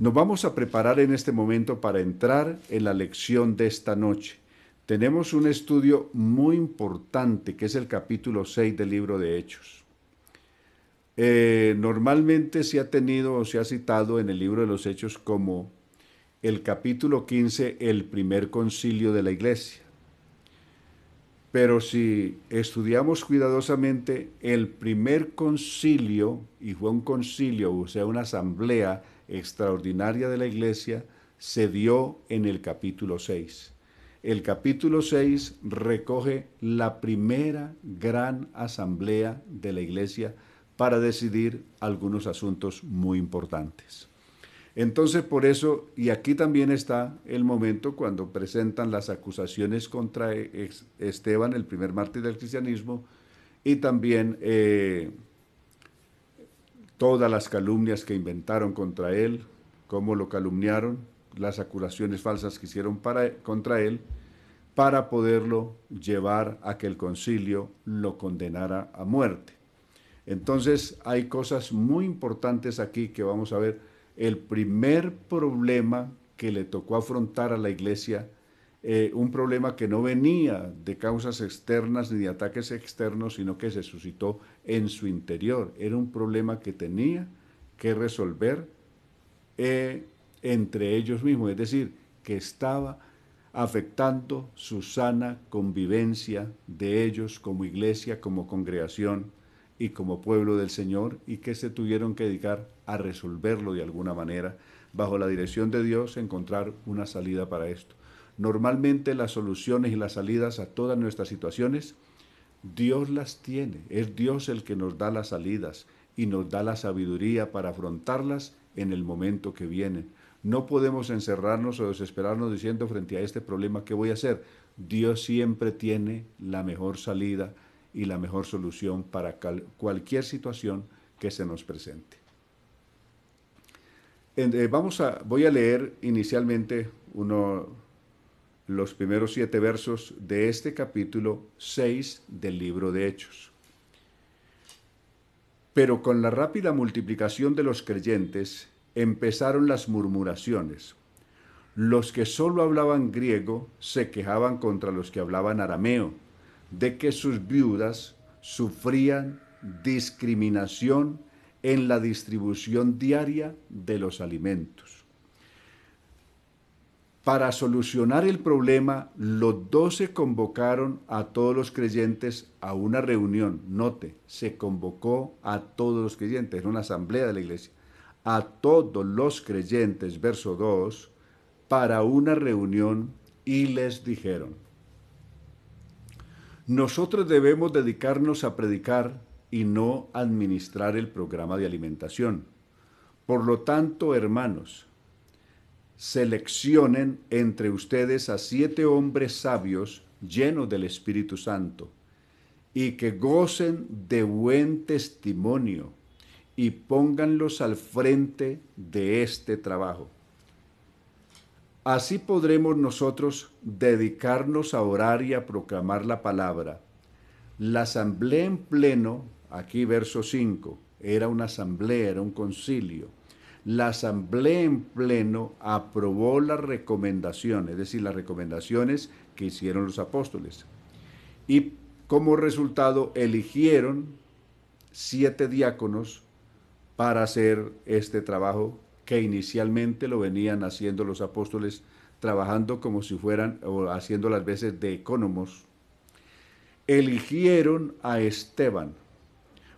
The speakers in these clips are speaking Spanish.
Nos vamos a preparar en este momento para entrar en la lección de esta noche. Tenemos un estudio muy importante que es el capítulo 6 del libro de Hechos. Eh, normalmente se ha tenido o se ha citado en el libro de los Hechos como el capítulo 15, el primer concilio de la iglesia. Pero si estudiamos cuidadosamente el primer concilio, y fue un concilio, o sea, una asamblea extraordinaria de la iglesia, se dio en el capítulo 6. El capítulo 6 recoge la primera gran asamblea de la iglesia para decidir algunos asuntos muy importantes. Entonces, por eso, y aquí también está el momento cuando presentan las acusaciones contra Esteban, el primer mártir del cristianismo, y también eh, todas las calumnias que inventaron contra él, cómo lo calumniaron, las acusaciones falsas que hicieron contra él, para poderlo llevar a que el concilio lo condenara a muerte. Entonces hay cosas muy importantes aquí que vamos a ver el primer problema que le tocó afrontar a la iglesia, eh, un problema que no venía de causas externas ni de ataques externos, sino que se suscitó en su interior. Era un problema que tenía que resolver eh, entre ellos mismos, es decir, que estaba afectando su sana convivencia de ellos como iglesia, como congregación y como pueblo del Señor y que se tuvieron que dedicar a resolverlo de alguna manera, bajo la dirección de Dios, encontrar una salida para esto. Normalmente las soluciones y las salidas a todas nuestras situaciones, Dios las tiene. Es Dios el que nos da las salidas y nos da la sabiduría para afrontarlas en el momento que viene. No podemos encerrarnos o desesperarnos diciendo frente a este problema, ¿qué voy a hacer? Dios siempre tiene la mejor salida y la mejor solución para cualquier situación que se nos presente. Eh, vamos a, voy a leer inicialmente uno, los primeros siete versos de este capítulo 6 del libro de Hechos. Pero con la rápida multiplicación de los creyentes empezaron las murmuraciones. Los que solo hablaban griego se quejaban contra los que hablaban arameo de que sus viudas sufrían discriminación en la distribución diaria de los alimentos. Para solucionar el problema, los doce convocaron a todos los creyentes a una reunión. Note, se convocó a todos los creyentes, era una asamblea de la iglesia. A todos los creyentes, verso 2, para una reunión y les dijeron, nosotros debemos dedicarnos a predicar y no administrar el programa de alimentación. Por lo tanto, hermanos, seleccionen entre ustedes a siete hombres sabios llenos del Espíritu Santo y que gocen de buen testimonio y pónganlos al frente de este trabajo. Así podremos nosotros dedicarnos a orar y a proclamar la palabra. La asamblea en pleno, aquí verso 5, era una asamblea, era un concilio. La asamblea en pleno aprobó las recomendaciones, es decir, las recomendaciones que hicieron los apóstoles. Y como resultado eligieron siete diáconos para hacer este trabajo que inicialmente lo venían haciendo los apóstoles, trabajando como si fueran, o haciendo las veces de ecónomos, eligieron a Esteban,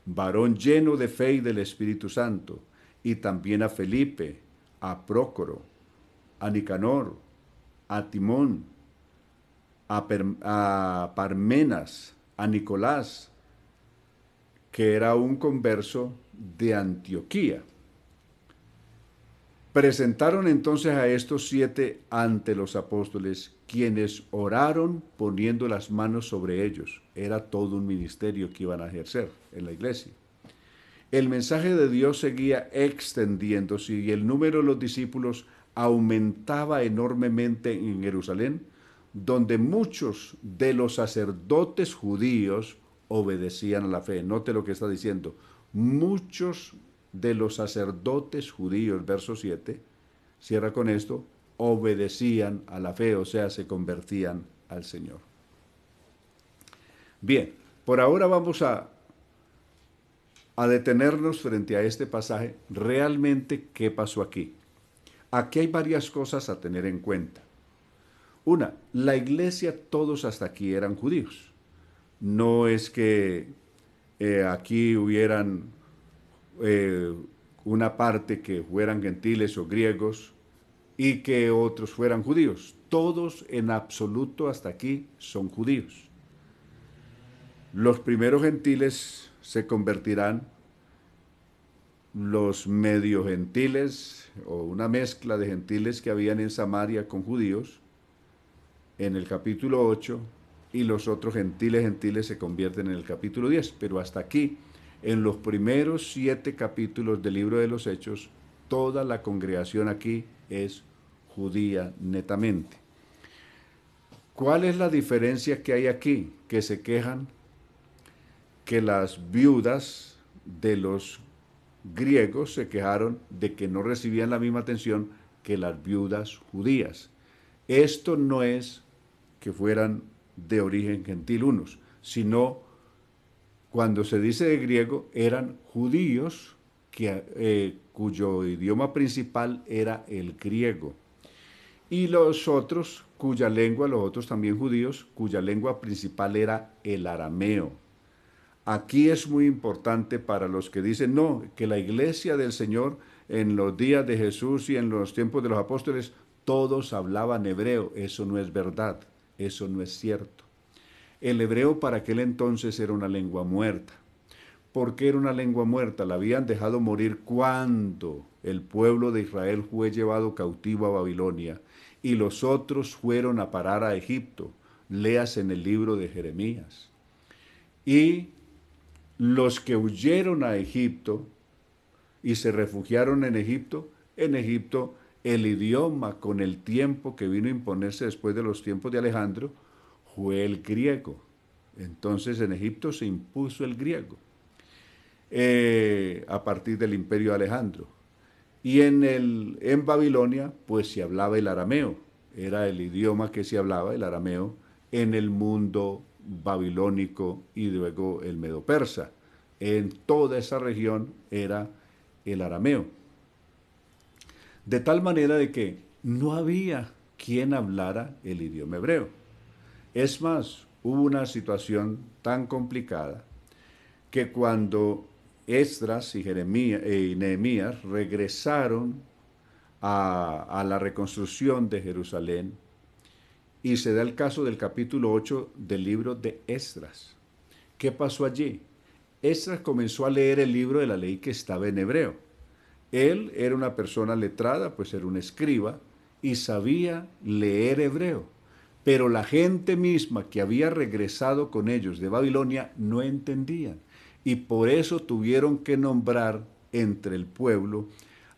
varón lleno de fe y del Espíritu Santo, y también a Felipe, a Prócoro, a Nicanor, a Timón, a, a Parmenas, a Nicolás, que era un converso de Antioquía. Presentaron entonces a estos siete ante los apóstoles, quienes oraron poniendo las manos sobre ellos. Era todo un ministerio que iban a ejercer en la iglesia. El mensaje de Dios seguía extendiéndose y el número de los discípulos aumentaba enormemente en Jerusalén, donde muchos de los sacerdotes judíos obedecían a la fe. Note lo que está diciendo. Muchos de los sacerdotes judíos, verso 7, cierra con esto, obedecían a la fe, o sea, se convertían al Señor. Bien, por ahora vamos a, a detenernos frente a este pasaje. Realmente, ¿qué pasó aquí? Aquí hay varias cosas a tener en cuenta. Una, la iglesia, todos hasta aquí eran judíos. No es que eh, aquí hubieran eh, una parte que fueran gentiles o griegos y que otros fueran judíos. Todos en absoluto hasta aquí son judíos. Los primeros gentiles se convertirán los medio gentiles o una mezcla de gentiles que habían en Samaria con judíos en el capítulo 8 y los otros gentiles gentiles se convierten en el capítulo 10. Pero hasta aquí, en los primeros siete capítulos del libro de los Hechos, toda la congregación aquí es judía netamente. ¿Cuál es la diferencia que hay aquí? Que se quejan que las viudas de los griegos se quejaron de que no recibían la misma atención que las viudas judías. Esto no es que fueran de origen gentil unos, sino cuando se dice de griego eran judíos eh, cuyo idioma principal era el griego. Y los otros, cuya lengua, los otros también judíos, cuya lengua principal era el arameo. Aquí es muy importante para los que dicen, no, que la iglesia del Señor en los días de Jesús y en los tiempos de los apóstoles, todos hablaban hebreo. Eso no es verdad, eso no es cierto. El hebreo para aquel entonces era una lengua muerta. ¿Por qué era una lengua muerta? La habían dejado morir cuando el pueblo de Israel fue llevado cautivo a Babilonia y los otros fueron a parar a Egipto. Leas en el libro de Jeremías. Y los que huyeron a Egipto y se refugiaron en Egipto, en Egipto el idioma con el tiempo que vino a imponerse después de los tiempos de Alejandro fue el griego. Entonces en Egipto se impuso el griego eh, a partir del imperio de Alejandro. Y en, el, en Babilonia pues se hablaba el arameo, era el idioma que se hablaba, el arameo, en el mundo babilónico y luego el medo persa. En toda esa región era el arameo. De tal manera de que no había quien hablara el idioma hebreo. Es más, hubo una situación tan complicada que cuando Esdras y, Jeremías, y Nehemías regresaron a, a la reconstrucción de Jerusalén, y se da el caso del capítulo 8 del libro de Esdras. ¿Qué pasó allí? Esdras comenzó a leer el libro de la ley que estaba en hebreo. Él era una persona letrada, pues era un escriba, y sabía leer hebreo. Pero la gente misma que había regresado con ellos de Babilonia no entendían. Y por eso tuvieron que nombrar entre el pueblo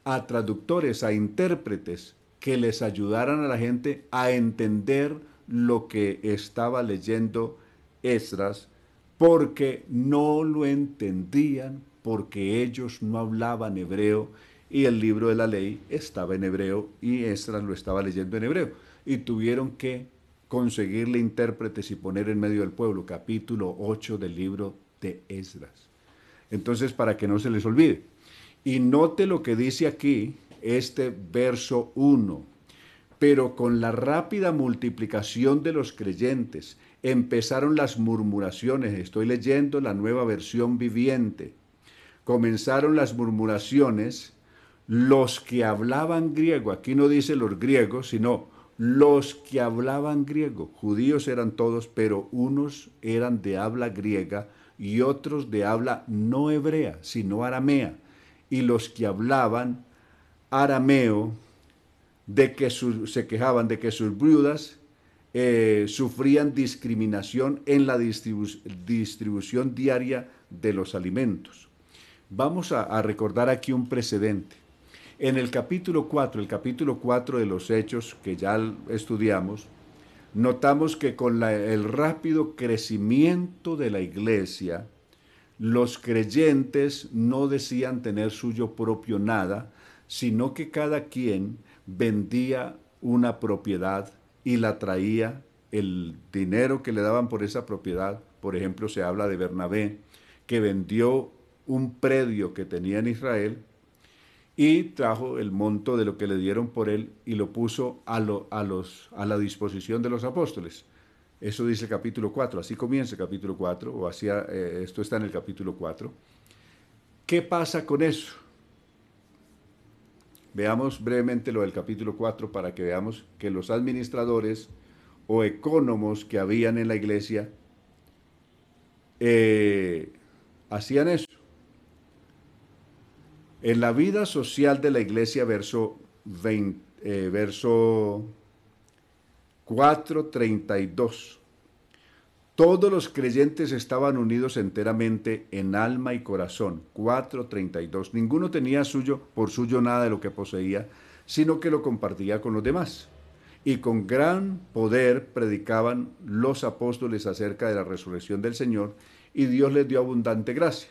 a traductores, a intérpretes, que les ayudaran a la gente a entender lo que estaba leyendo Esdras, porque no lo entendían, porque ellos no hablaban hebreo y el libro de la ley estaba en hebreo y Esdras lo estaba leyendo en hebreo. Y tuvieron que conseguirle intérpretes y poner en medio del pueblo, capítulo 8 del libro de Esdras. Entonces, para que no se les olvide. Y note lo que dice aquí este verso 1. Pero con la rápida multiplicación de los creyentes empezaron las murmuraciones. Estoy leyendo la nueva versión viviente. Comenzaron las murmuraciones. Los que hablaban griego, aquí no dice los griegos, sino los que hablaban griego. Judíos eran todos, pero unos eran de habla griega y otros de habla no hebrea, sino aramea. Y los que hablaban arameo de que se quejaban de que sus viudas eh, sufrían discriminación en la distribución diaria de los alimentos. Vamos a, recordar aquí un precedente. En el capítulo 4, el capítulo 4 de los Hechos que ya estudiamos, notamos que con el rápido crecimiento de la iglesia, los creyentes no decían tener suyo propio nada, sino que cada quien vendía una propiedad y la traía el dinero que le daban por esa propiedad. Por ejemplo, se habla de Bernabé, que vendió un predio que tenía en Israel y trajo el monto de lo que le dieron por él y lo puso a, a, los, a la disposición de los apóstoles. Eso dice el capítulo 4, así comienza el capítulo 4, o así, eh, esto está en el capítulo 4. ¿Qué pasa con eso? Veamos brevemente lo del capítulo 4 para que veamos que los administradores o ecónomos que habían en la iglesia eh, hacían eso. En la vida social de la iglesia, verso, 20, eh, verso 4.32. Todos los creyentes estaban unidos enteramente en alma y corazón. 4.32. Ninguno tenía suyo por suyo nada de lo que poseía, sino que lo compartía con los demás. Y con gran poder predicaban los apóstoles acerca de la resurrección del Señor, y Dios les dio abundante gracia.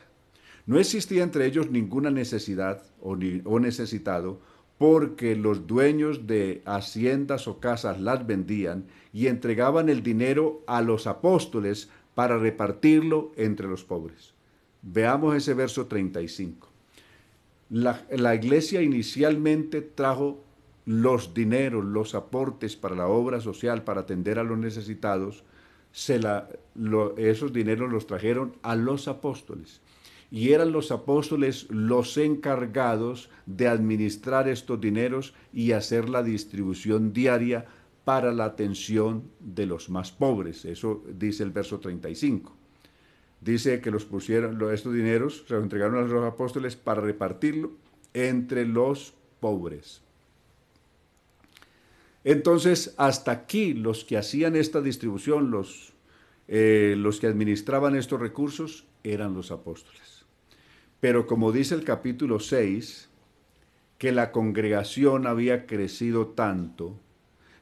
No existía entre ellos ninguna necesidad o, necesitado, porque los dueños de haciendas o casas las vendían y entregaban el dinero a los apóstoles para repartirlo entre los pobres. Veamos ese verso 35. La, la iglesia inicialmente trajo los dineros, los aportes para la obra social, para atender a los necesitados, se la, esos dineros los trajeron a los apóstoles y eran los apóstoles los encargados de administrar estos dineros y hacer la distribución diaria para la atención de los más pobres. Eso dice el verso 35. Dice que los pusieron, estos dineros se los entregaron a los apóstoles para repartirlo entre los pobres. Entonces, hasta aquí los que hacían esta distribución, los, eh, los que administraban estos recursos, eran los apóstoles. Pero como dice el capítulo 6, que la congregación había crecido tanto,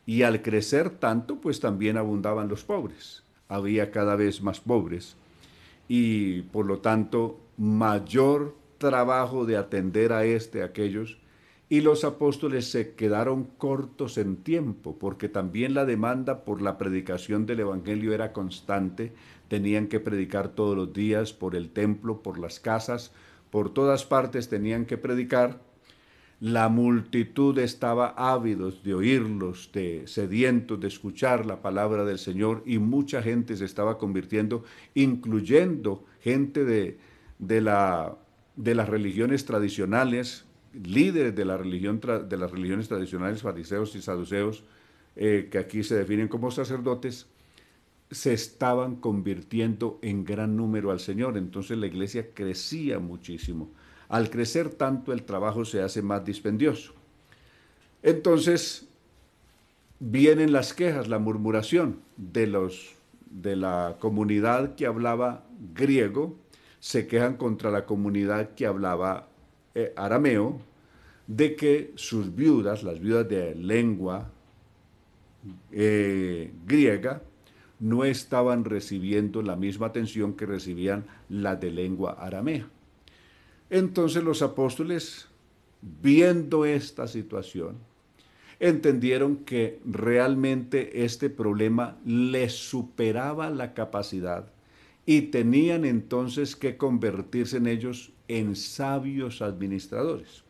y al crecer tanto, pues también abundaban los pobres. Había cada vez más pobres y por lo tanto mayor trabajo de atender a este, a aquellos, y los apóstoles se quedaron cortos en tiempo, porque también la demanda por la predicación del Evangelio era constante, tenían que predicar todos los días por el templo, por las casas, por todas partes tenían que predicar, la multitud estaba ávidos de oírlos, de sedientos de escuchar la palabra del Señor y mucha gente se estaba convirtiendo, incluyendo gente de, de, la, de las religiones tradicionales, líderes de, la religión, de las religiones tradicionales, fariseos y saduceos, eh, que aquí se definen como sacerdotes, se estaban convirtiendo en gran número al Señor. Entonces la iglesia crecía muchísimo. Al crecer tanto el trabajo se hace más dispendioso. Entonces vienen las quejas, la murmuración de, los, de la comunidad que hablaba griego, se quejan contra la comunidad que hablaba eh, arameo, de que sus viudas, las viudas de lengua eh, griega, no estaban recibiendo la misma atención que recibían las de lengua aramea. Entonces los apóstoles, viendo esta situación, entendieron que realmente este problema les superaba la capacidad y tenían entonces que convertirse en ellos en sabios administradores.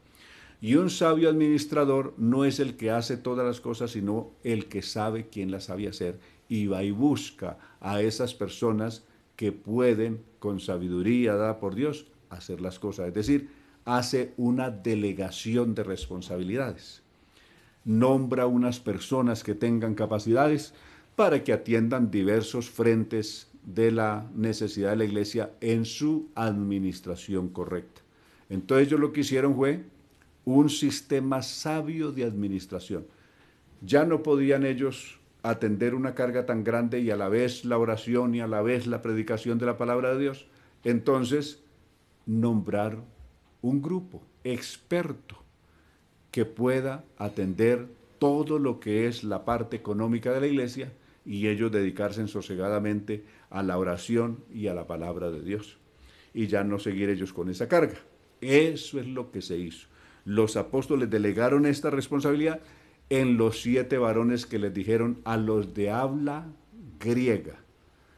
Y un sabio administrador no es el que hace todas las cosas, sino el que sabe quién las sabe hacer y va y busca a esas personas que pueden, con sabiduría dada por Dios, hacer las cosas. Es decir, hace una delegación de responsabilidades. Nombra unas personas que tengan capacidades para que atiendan diversos frentes de la necesidad de la iglesia en su administración correcta. Entonces ellos lo que hicieron fue un sistema sabio de administración. Ya no podían ellos atender una carga tan grande y a la vez la oración y a la vez la predicación de la palabra de Dios, entonces nombrar un grupo experto que pueda atender todo lo que es la parte económica de la iglesia y ellos dedicarse sosegadamente a la oración y a la palabra de Dios y ya no seguir ellos con esa carga. Eso es lo que se hizo. Los apóstoles delegaron esta responsabilidad en los siete varones que les dijeron a los de habla griega.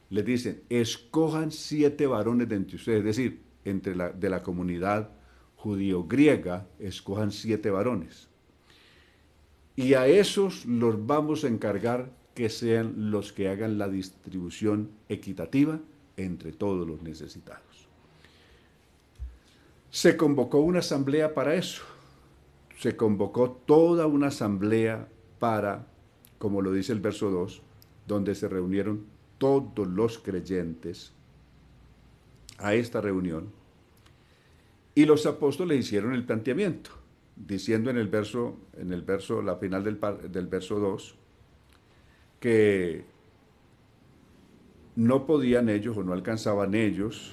Les dicen, escojan siete varones de entre ustedes, es decir, entre la, de la comunidad judío-griega, escojan siete varones. Y a esos los vamos a encargar que sean los que hagan la distribución equitativa entre todos los necesitados. Se convocó una asamblea para eso. Se convocó toda una asamblea para, como lo dice el verso 2, donde se reunieron todos los creyentes a esta reunión. Y los apóstoles hicieron el planteamiento, diciendo en el verso, en el verso, la final del, del verso 2, que no podían ellos o no alcanzaban ellos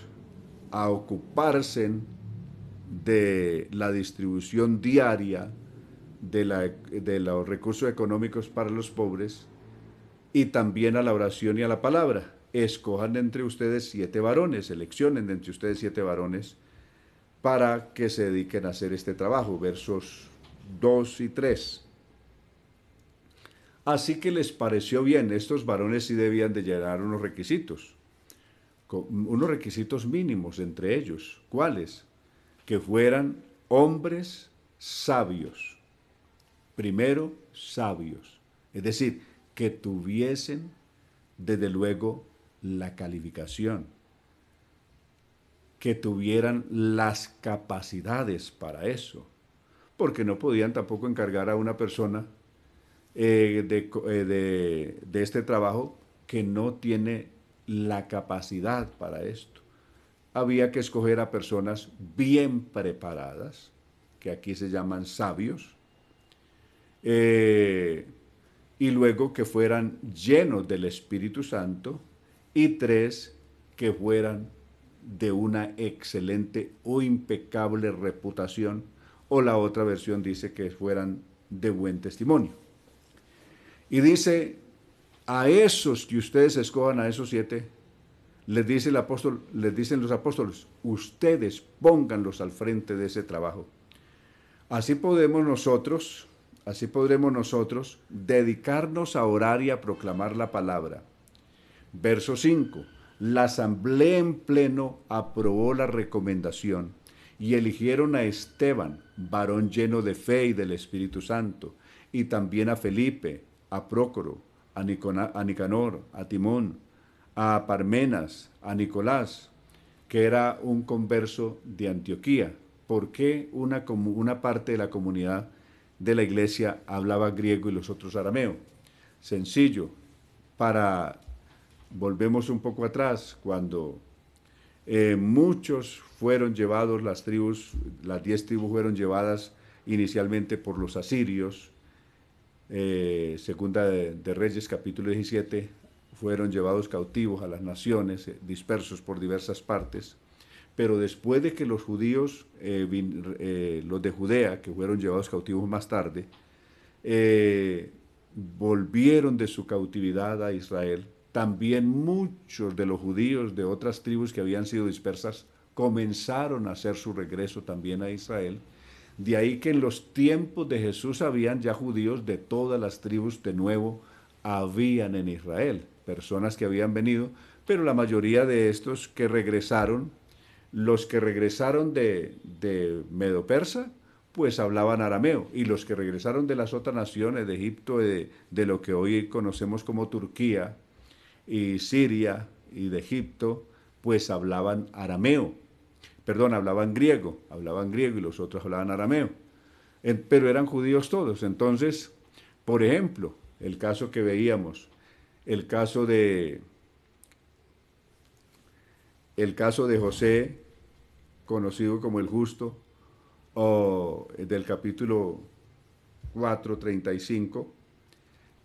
a ocuparse de la distribución diaria de, la, de, los recursos económicos para los pobres y también a la oración y a la palabra. Escojan entre ustedes siete varones, seleccionen entre ustedes siete varones para que se dediquen a hacer este trabajo. Versos 2 y 3. Así que les pareció bien, estos varones sí debían de llenar unos requisitos, unos requisitos mínimos entre ellos. ¿Cuáles? Que fueran hombres sabios. Primero, sabios. Es decir, que tuviesen, desde luego, la calificación. Que tuvieran las capacidades para eso. Porque no podían tampoco encargar a una persona eh, eh, de, de este trabajo que no tiene la capacidad para esto. Había que escoger a personas bien preparadas, que aquí se llaman sabios, eh, y luego que fueran llenos del Espíritu Santo, y tres, que fueran de una excelente o impecable reputación, o la otra versión dice que fueran de buen testimonio. Y dice, a esos que ustedes escojan, a esos siete, les, dicen los apóstoles, ustedes pónganlos al frente de ese trabajo. Así podemos nosotros, así podremos nosotros dedicarnos a orar y a proclamar la palabra. Verso 5. La asamblea en pleno aprobó la recomendación y eligieron a Esteban, varón lleno de fe y del Espíritu Santo, y también a Felipe, a Prócoro, a, Nicanor, a Timón, a Parmenas, a Nicolás, que era un converso de Antioquía. ¿Por qué una, una parte de la comunidad de la iglesia hablaba griego y los otros arameo? Sencillo, para, volvemos un poco atrás, cuando eh, muchos fueron llevados, las tribus, las diez tribus fueron llevadas inicialmente por los asirios, eh, segunda de, Reyes capítulo 17, fueron llevados cautivos a las naciones, eh, dispersos por diversas partes, pero después de que los judíos, eh, los de Judea, que fueron llevados cautivos más tarde, volvieron de su cautividad a Israel, también muchos de los judíos de otras tribus que habían sido dispersas comenzaron a hacer su regreso también a Israel, de ahí que en los tiempos de Jesús habían ya judíos de todas las tribus de nuevo, habían en Israel, personas que habían venido, pero la mayoría de estos que regresaron, los que regresaron de, de Medo-Persa, pues hablaban arameo, y los que regresaron de las otras naciones, de Egipto, de lo que hoy conocemos como Turquía y Siria y de Egipto, pues hablaban arameo perdón, hablaban griego, hablaban griego y los otros hablaban arameo, pero eran judíos todos. Entonces, por ejemplo, el caso que veíamos, el caso de el caso de José, conocido como el justo, o del capítulo 4, 35,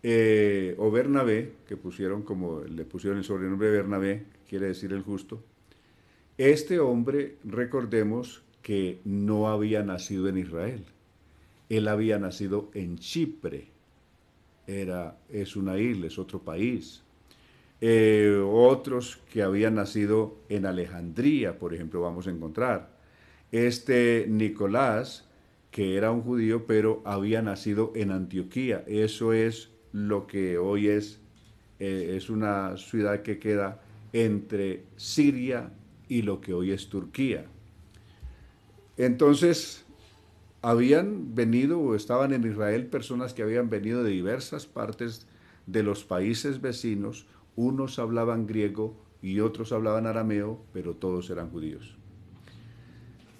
eh, o Bernabé, que pusieron como, le pusieron el sobrenombre Bernabé, quiere decir el justo, este hombre, recordemos que no había nacido en Israel. Él había nacido en Chipre. Era, es una isla, es otro país. Eh, otros que habían nacido en Alejandría, por ejemplo, vamos a encontrar. Este Nicolás, que era un judío, pero había nacido en Antioquía. Eso es lo que hoy es, eh, es una ciudad que queda entre Siria y lo que hoy es Turquía. Entonces, habían venido o estaban en Israel personas que habían venido de diversas partes de los países vecinos. Unos hablaban griego y otros hablaban arameo, pero todos eran judíos.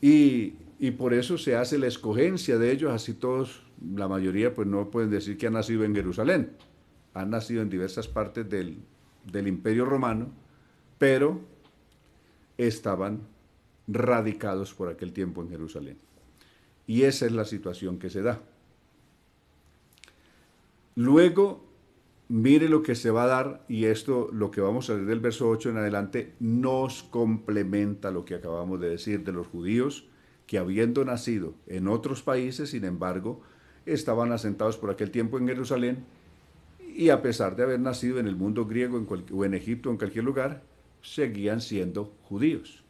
Y, y por eso se hace la escogencia de ellos, así todos, la mayoría pues no pueden decir que han nacido en Jerusalén. Han nacido en diversas partes del, del imperio romano, pero estaban radicados por aquel tiempo en Jerusalén. Y esa es la situación que se da. Luego, mire lo que se va a dar, y esto, lo que vamos a ver del verso 8 en adelante, nos complementa lo que acabamos de decir de los judíos, que habiendo nacido en otros países, sin embargo, estaban asentados por aquel tiempo en Jerusalén, y a pesar de haber nacido en el mundo griego o en Egipto o en cualquier lugar, seguían siendo judíos.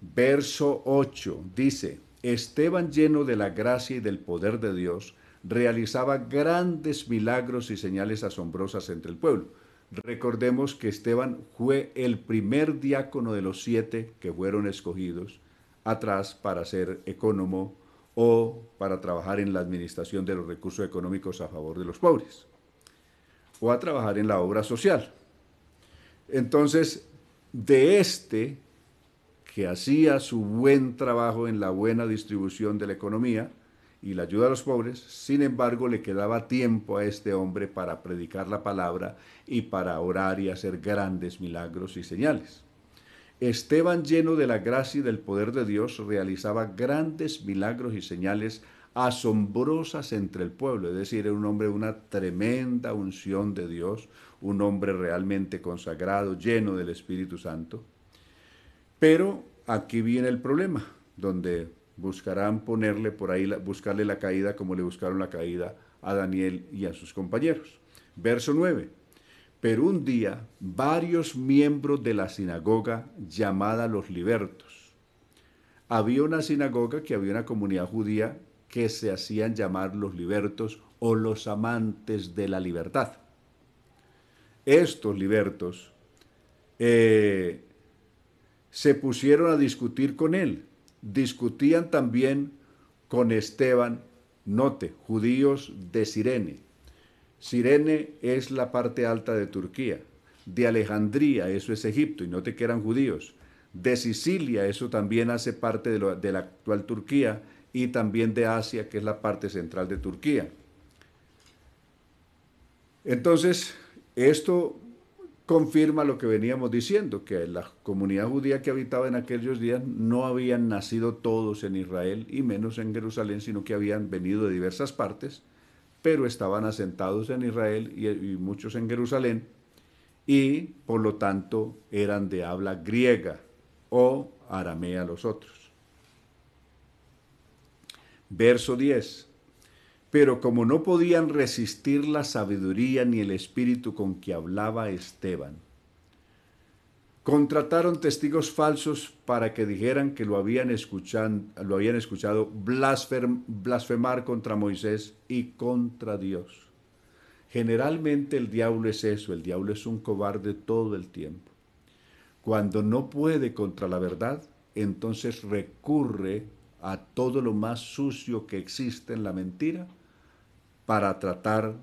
Verso 8 dice, Esteban lleno de la gracia y del poder de Dios, realizaba grandes milagros y señales asombrosas entre el pueblo. Recordemos que Esteban fue el primer diácono de los siete que fueron escogidos atrás para ser economo o para trabajar en la administración de los recursos económicos a favor de los pobres o a trabajar en la obra social. Entonces, de este que hacía su buen trabajo en la buena distribución de la economía y la ayuda a los pobres, sin embargo le quedaba tiempo a este hombre para predicar la palabra y para orar y hacer grandes milagros y señales. Esteban, lleno de la gracia y del poder de Dios, realizaba grandes milagros y señales asombrosas entre el pueblo, es decir, era un hombre de una tremenda unción de Dios, un hombre realmente consagrado, lleno del Espíritu Santo. Pero aquí viene el problema, donde buscarán ponerle por ahí, buscarle la caída como le buscaron la caída a Daniel y a sus compañeros. Verso 9. Pero un día varios miembros de la sinagoga llamada los libertos. Había una sinagoga que había una comunidad judía que se hacían llamar los libertos o los amantes de la libertad. Estos libertos eh, se pusieron a discutir con él. Discutían también con Esteban, note, judíos de Sirene. Sirene es la parte alta de Turquía. De Alejandría, eso es Egipto, y note que eran judíos. De Sicilia, eso también hace parte de, de la actual Turquía, y también de Asia, que es la parte central de Turquía. Entonces, esto confirma lo que veníamos diciendo, que la comunidad judía que habitaba en aquellos días no habían nacido todos en Israel y menos en Jerusalén, sino que habían venido de diversas partes, pero estaban asentados en Israel y, y muchos en Jerusalén, y por lo tanto eran de habla griega o aramea los otros. Verso 10. Pero como no podían resistir la sabiduría ni el espíritu con que hablaba Esteban, contrataron testigos falsos para que dijeran que lo habían, lo habían escuchado blasfemar contra Moisés y contra Dios. Generalmente el diablo es eso, el diablo es un cobarde todo el tiempo. Cuando no puede contra la verdad, entonces recurre a todo lo más sucio que existe en la mentira para tratar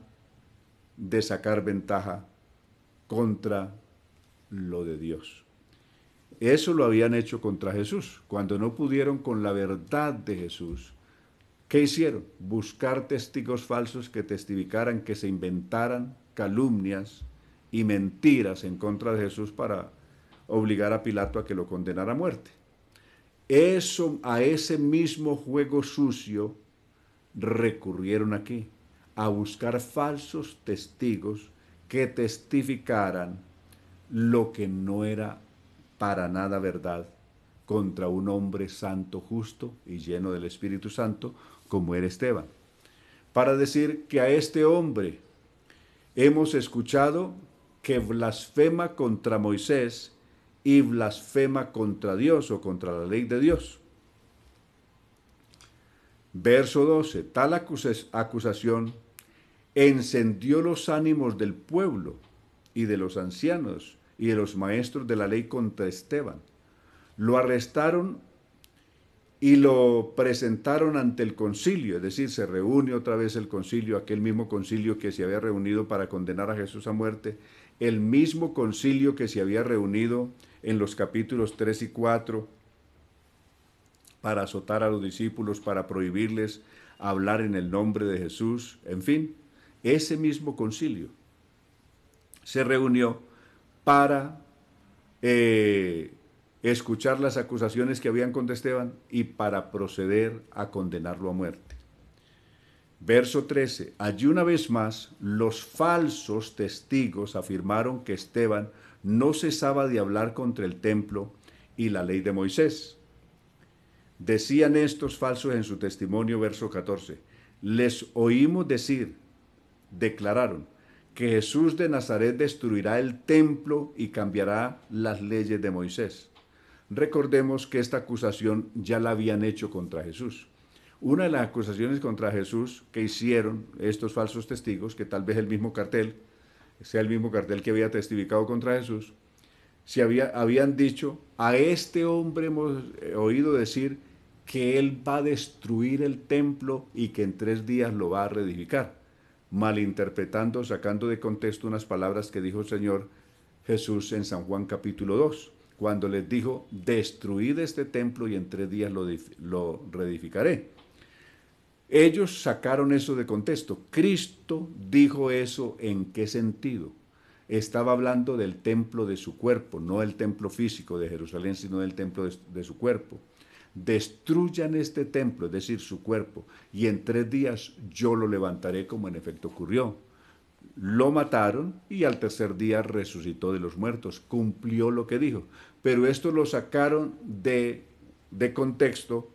de sacar ventaja contra lo de Dios. Eso lo habían hecho contra Jesús. Cuando no pudieron con la verdad de Jesús, ¿qué hicieron? Buscar testigos falsos que testificaran, que se inventaran calumnias y mentiras en contra de Jesús para obligar a Pilato a que lo condenara a muerte. Eso, a ese mismo juego sucio recurrieron aquí, a buscar falsos testigos que testificaran lo que no era para nada verdad contra un hombre santo, justo y lleno del Espíritu Santo como era Esteban. Para decir que a este hombre hemos escuchado que blasfema contra Moisés y blasfema contra Dios o contra la ley de Dios. Verso 12. Tal acusación encendió los ánimos del pueblo y de los ancianos y de los maestros de la ley contra Esteban. Lo arrestaron y lo presentaron ante el concilio, es decir, se reúne otra vez el concilio, aquel mismo concilio que se había reunido para condenar a Jesús a muerte, el mismo concilio que se había reunido en los capítulos 3 y 4 para azotar a los discípulos, para prohibirles hablar en el nombre de Jesús, en fin, ese mismo concilio se reunió para eh, escuchar las acusaciones que habían contra Esteban y para proceder a condenarlo a muerte. Verso 13. Allí una vez más los falsos testigos afirmaron que Esteban no cesaba de hablar contra el templo y la ley de Moisés. Decían estos falsos en su testimonio, verso 14, les oímos decir, declararon, que Jesús de Nazaret destruirá el templo y cambiará las leyes de Moisés. Recordemos que esta acusación ya la habían hecho contra Jesús. Una de las acusaciones contra Jesús que hicieron estos falsos testigos, que tal vez el mismo cartel, sea el mismo cartel que había testificado contra Jesús, se había, habían dicho, a este hombre hemos eh, oído decir que él va a destruir el templo y que en tres días lo va a reedificar, malinterpretando, sacando de contexto unas palabras que dijo el Señor Jesús en San Juan capítulo 2 cuando les dijo, destruid este templo y en tres días lo, reedificaré. Ellos sacaron eso de contexto. Cristo dijo eso en qué sentido. Estaba hablando del templo de su cuerpo, no el templo físico de Jerusalén, sino del templo de su cuerpo. Destruyan este templo, es decir, su cuerpo, y en tres días yo lo levantaré como en efecto ocurrió lo mataron y al tercer día resucitó de los muertos, cumplió lo que dijo. Pero esto lo sacaron de, de contexto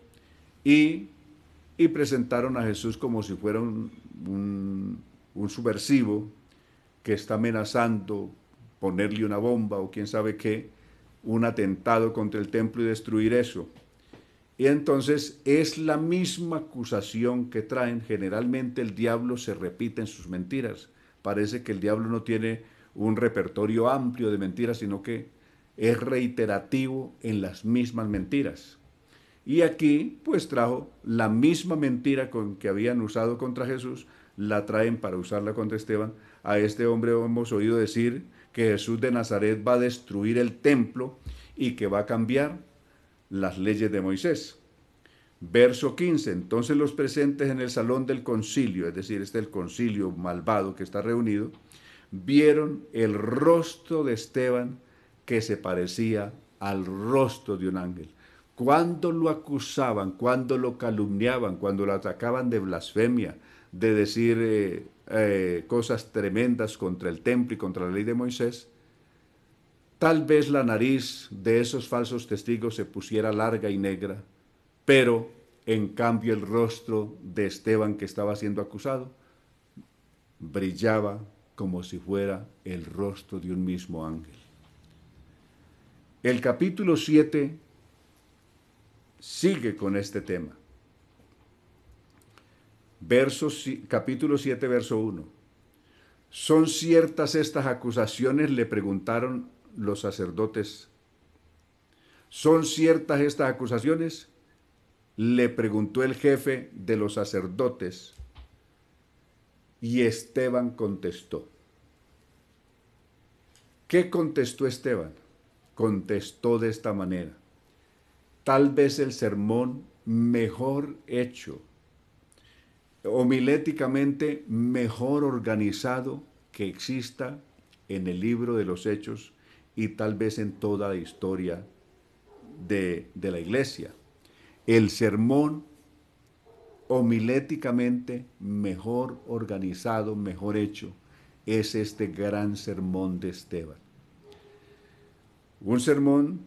y, y, presentaron a Jesús como si fuera un, un, un subversivo que está amenazando ponerle una bomba o quién sabe qué, un atentado contra el templo y destruir eso. Y entonces es la misma acusación que traen. Generalmente el diablo se repite en sus mentiras parece que el diablo no tiene un repertorio amplio de mentiras, sino que es reiterativo en las mismas mentiras. Y aquí pues trajo la misma mentira con que habían usado contra Jesús, la traen para usarla contra Esteban. A este hombre hemos oído decir que Jesús de Nazaret va a destruir el templo y que va a cambiar las leyes de Moisés. Verso 15. Entonces los presentes en el salón del concilio, es decir, este es el concilio malvado que está reunido, vieron el rostro de Esteban que se parecía al rostro de un ángel. Cuando lo acusaban, cuando lo calumniaban, cuando lo atacaban de blasfemia, de decir eh, eh, cosas tremendas contra el templo y contra la ley de Moisés, tal vez la nariz de esos falsos testigos se pusiera larga y negra pero en cambio el rostro de Esteban que estaba siendo acusado brillaba como si fuera el rostro de un mismo ángel. El capítulo 7 sigue con este tema. capítulo 7, verso 1. ¿Son ciertas estas acusaciones? Le preguntaron los sacerdotes. ¿Son ciertas estas acusaciones? le preguntó el jefe de los sacerdotes y Esteban contestó. ¿Qué contestó Esteban? Contestó de esta manera. Tal vez el sermón mejor hecho, homiléticamente mejor organizado que exista en el libro de los hechos y tal vez en toda la historia de, de la iglesia el sermón homiléticamente mejor organizado, mejor hecho, es este gran sermón de Esteban. Un sermón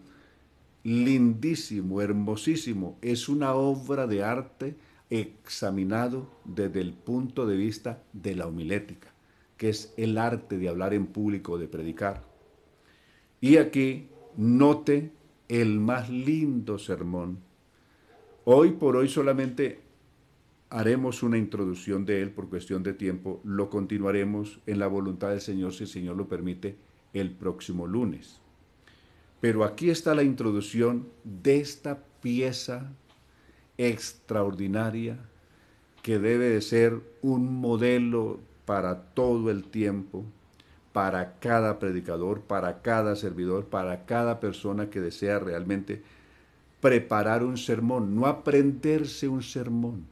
lindísimo, hermosísimo, es una obra de arte examinado desde el punto de vista de la homilética, que es el arte de hablar en público, de predicar. Y aquí note el más lindo sermón. Hoy por hoy solamente haremos una introducción de él por cuestión de tiempo, lo continuaremos en la voluntad del Señor, si el Señor lo permite, el próximo lunes. Pero aquí está la introducción de esta pieza extraordinaria que debe de ser un modelo para todo el tiempo, para cada predicador, para cada servidor, para cada persona que desea realmente preparar un sermón, no aprenderse un sermón.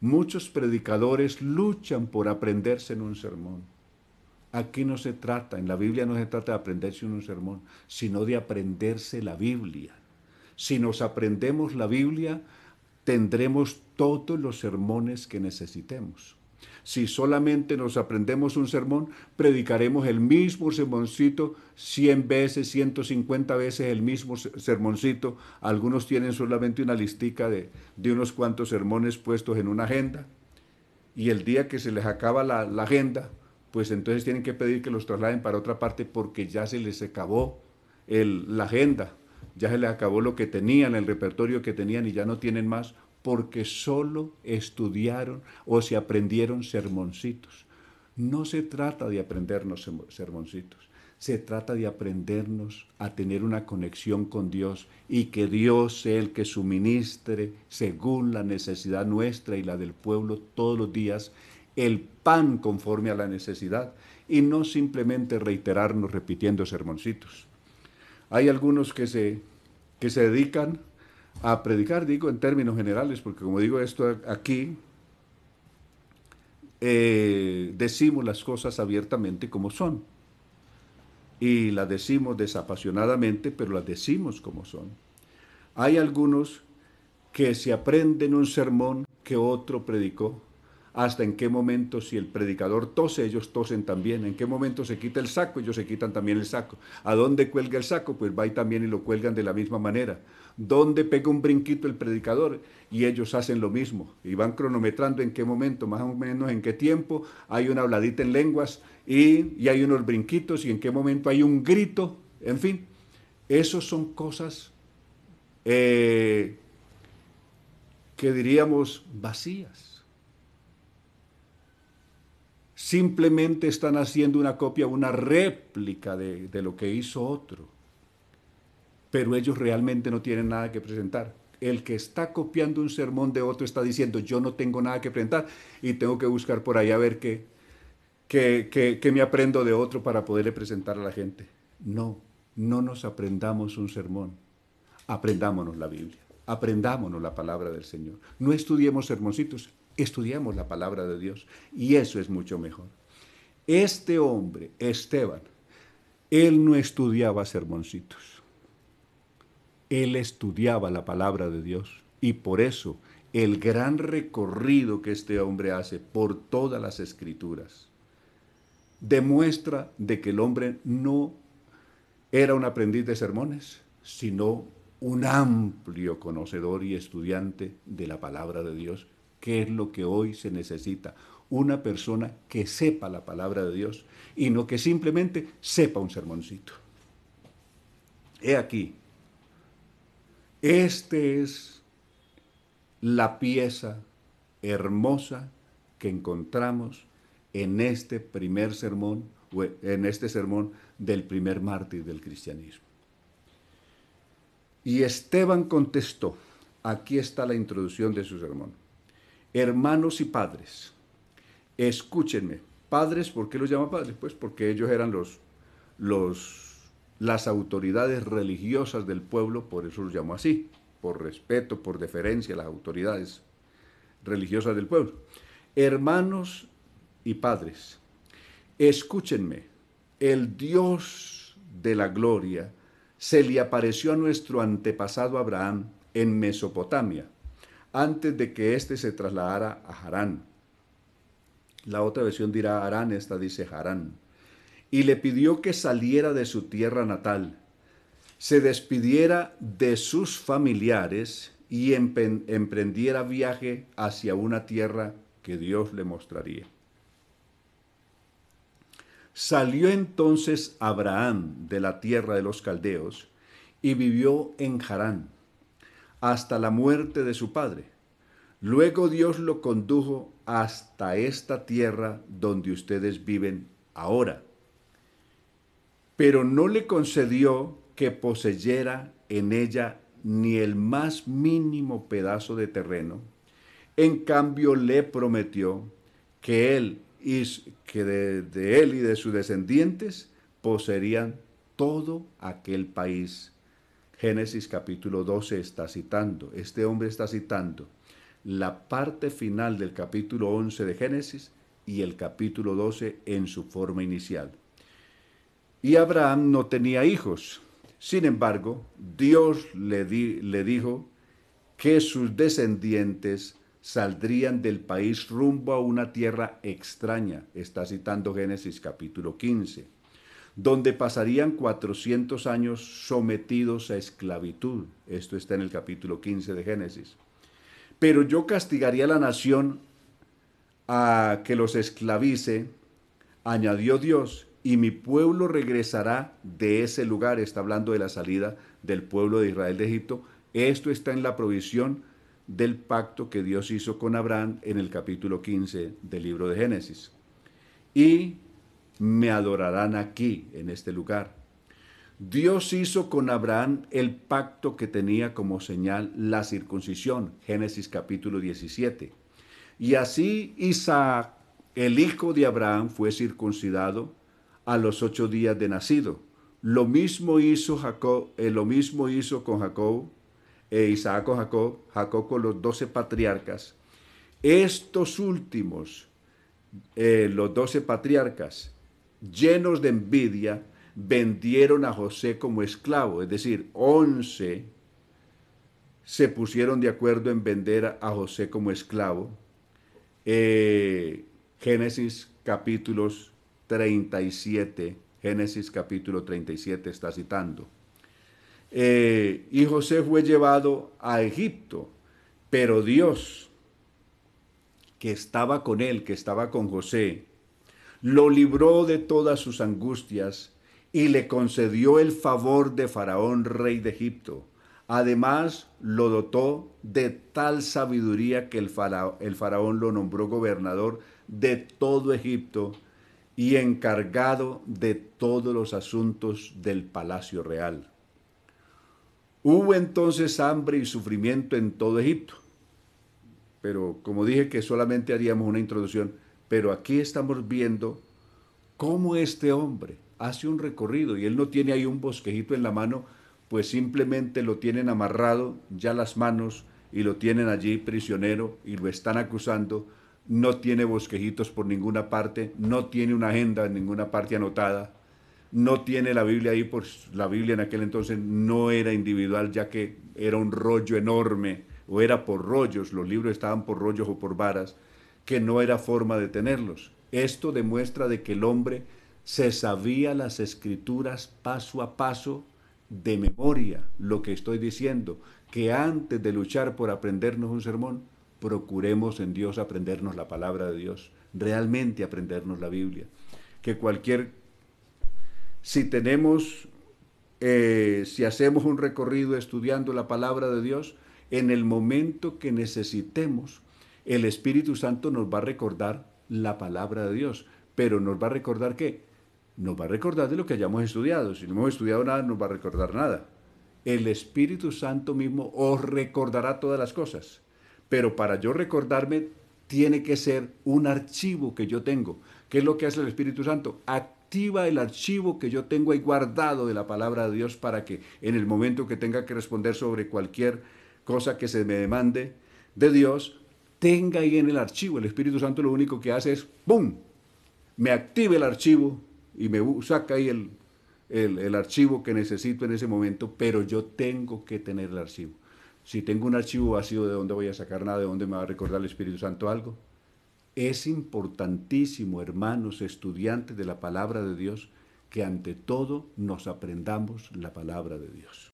Muchos predicadores luchan por aprenderse en un sermón. Aquí no se trata, en la Biblia no se trata de aprenderse un sermón, sino de aprenderse la Biblia. Si nos aprendemos la Biblia, tendremos todos los sermones que necesitemos. Si solamente nos aprendemos un sermón, predicaremos el mismo sermoncito 100 veces, 150 veces el mismo sermoncito. Algunos tienen solamente una listica de, de unos cuantos sermones puestos en una agenda. Y el día que se les acaba la, la agenda, pues entonces tienen que pedir que los trasladen para otra parte porque ya se les acabó el, la agenda, ya se les acabó lo que tenían, el repertorio que tenían y ya no tienen más porque solo estudiaron o se aprendieron sermoncitos. No se trata de aprendernos sermoncitos, se trata de aprendernos a tener una conexión con Dios y que Dios sea el que suministre según la necesidad nuestra y la del pueblo todos los días el pan conforme a la necesidad y no simplemente reiterarnos repitiendo sermoncitos. Hay algunos que se, que se dedican a predicar, digo en términos generales, porque como digo esto aquí, eh, decimos las cosas abiertamente como son. Y las decimos desapasionadamente, pero las decimos como son. Hay algunos que se aprenden un sermón que otro predicó hasta en qué momento si el predicador tose, ellos tosen también, en qué momento se quita el saco, ellos se quitan también el saco. ¿A dónde cuelga el saco? Pues va y también y lo cuelgan de la misma manera. ¿Dónde pega un brinquito el predicador? Y ellos hacen lo mismo y van cronometrando en qué momento, más o menos en qué tiempo, hay una habladita en lenguas y, y hay unos brinquitos y en qué momento hay un grito, en fin. Esos son cosas eh, que diríamos vacías simplemente están haciendo una copia, una réplica de, lo que hizo otro. Pero ellos realmente no tienen nada que presentar. El que está copiando un sermón de otro está diciendo, yo no tengo nada que presentar y tengo que buscar por ahí a ver qué, qué, me aprendo de otro para poderle presentar a la gente. No, no nos aprendamos un sermón, aprendámonos la Biblia, aprendámonos la palabra del Señor. No estudiemos sermoncitos, estudiamos la palabra de Dios y eso es mucho mejor. Este hombre, Esteban, él no estudiaba sermoncitos. Él estudiaba la palabra de Dios y por eso el gran recorrido que este hombre hace por todas las escrituras demuestra de que el hombre no era un aprendiz de sermones, sino un amplio conocedor y estudiante de la palabra de Dios qué es lo que hoy se necesita. Una persona que sepa la palabra de Dios y no que simplemente sepa un sermoncito. He aquí, este es la pieza hermosa que encontramos en este primer sermón, en este sermón del primer mártir del cristianismo. Y Esteban contestó, aquí está la introducción de su sermón. Hermanos y padres, escúchenme. Padres, ¿por qué los llama padres? Pues porque ellos eran los, los, las autoridades religiosas del pueblo, por eso los llamó así, por respeto, por deferencia a las autoridades religiosas del pueblo. Hermanos y padres, escúchenme, el Dios de la gloria se le apareció a nuestro antepasado Abraham en Mesopotamia antes de que éste se trasladara a Harán. La otra versión dirá Harán, esta dice Harán. Y le pidió que saliera de su tierra natal, se despidiera de sus familiares y emprendiera viaje hacia una tierra que Dios le mostraría. Salió entonces Abraham de la tierra de los caldeos y vivió en Harán hasta la muerte de su padre. Luego Dios lo condujo hasta esta tierra donde ustedes viven ahora. Pero no le concedió que poseyera en ella ni el más mínimo pedazo de terreno. En cambio le prometió que él y que de, él y de sus descendientes poseerían todo aquel país. Génesis capítulo 12 está citando, este hombre está citando la parte final del capítulo 11 de Génesis y el capítulo 12 en su forma inicial. Y Abraham no tenía hijos. Sin embargo, Dios le, le dijo que sus descendientes saldrían del país rumbo a una tierra extraña, está citando Génesis capítulo 15, donde pasarían 400 años sometidos a esclavitud. Esto está en el capítulo 15 de Génesis. Pero yo castigaría a la nación a que los esclavice, añadió Dios, y mi pueblo regresará de ese lugar. Está hablando de la salida del pueblo de Israel de Egipto. Esto está en la provisión del pacto que Dios hizo con Abraham en el capítulo 15 del libro de Génesis. Y me adorarán aquí, en este lugar. Dios hizo con Abraham el pacto que tenía como señal la circuncisión, Génesis capítulo 17. Y así Isaac, el hijo de Abraham, fue circuncidado a los ocho días de nacido. Lo mismo hizo Jacob, eh, lo mismo hizo con Jacob, e Isaac con Jacob, Jacob con los doce patriarcas. Estos últimos, eh, los doce patriarcas, llenos de envidia, vendieron a José como esclavo, es decir, once se pusieron de acuerdo en vender a José como esclavo. Eh, Génesis capítulos 37, Génesis capítulo 37 está citando. Eh, y José fue llevado a Egipto, pero Dios, que estaba con él, que estaba con José, lo libró de todas sus angustias y le concedió el favor de Faraón, rey de Egipto. Además, lo dotó de tal sabiduría que el faraón, lo nombró gobernador de todo Egipto y encargado de todos los asuntos del palacio real. Hubo entonces hambre y sufrimiento en todo Egipto. Pero como dije que solamente haríamos una introducción, pero aquí estamos viendo cómo este hombre hace un recorrido y él no tiene ahí un bosquejito en la mano, pues simplemente lo tienen amarrado ya las manos y lo tienen allí prisionero y lo están acusando. No tiene bosquejitos por ninguna parte, no tiene una agenda en ninguna parte anotada no tiene la Biblia ahí, pues la Biblia en aquel entonces no era individual, ya que era un rollo enorme, o era por rollos, los libros estaban por rollos o por varas, que no era forma de tenerlos. Esto demuestra de que el hombre se sabía las escrituras paso a paso de memoria, lo que estoy diciendo, que antes de luchar por aprendernos un sermón, procuremos en Dios aprendernos la palabra de Dios, realmente aprendernos la Biblia. Que cualquier si tenemos, eh, si hacemos un recorrido estudiando la palabra de Dios, en el momento que necesitemos, el Espíritu Santo nos va a recordar la palabra de Dios. Pero nos va a recordar qué? Nos va a recordar de lo que hayamos estudiado. Si no hemos estudiado nada, no va a recordar nada. El Espíritu Santo mismo os recordará todas las cosas. Pero para yo recordarme, tiene que ser un archivo que yo tengo. ¿Qué es lo que hace el Espíritu Santo? activa el archivo que yo tengo ahí guardado de la palabra de Dios para que en el momento que tenga que responder sobre cualquier cosa que se me demande de Dios, tenga ahí en el archivo. El Espíritu Santo lo único que hace es, ¡pum!, me active el archivo y me saca ahí el, el, archivo que necesito en ese momento, pero yo tengo que tener el archivo. Si tengo un archivo vacío, ¿de dónde voy a sacar nada? ¿De dónde me va a recordar el Espíritu Santo algo? Es importantísimo, hermanos, estudiantes de la palabra de Dios, que ante todo nos aprendamos la palabra de Dios.